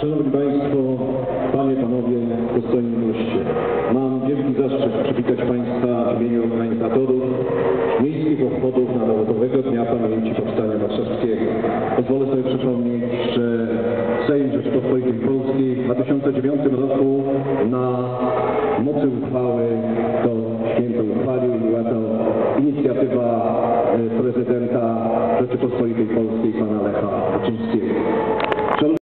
Szanowni Państwo, Panie, Panowie, dostojni goście. Mam wielki zaszczyt przywitać Państwa w imieniu organizatorów Miejskich Obchodów Narodowego Dnia Pamięci Powstania Warszawskiego. Pozwolę sobie przypomnieć, że Sejm Rzeczypospolitej Polskiej w 2009 roku na mocy uchwały do świętej uchwalił i była to inicjatywa e, prezydenta Rzeczypospolitej Polskiej pana Lecha Kaczyńskiego.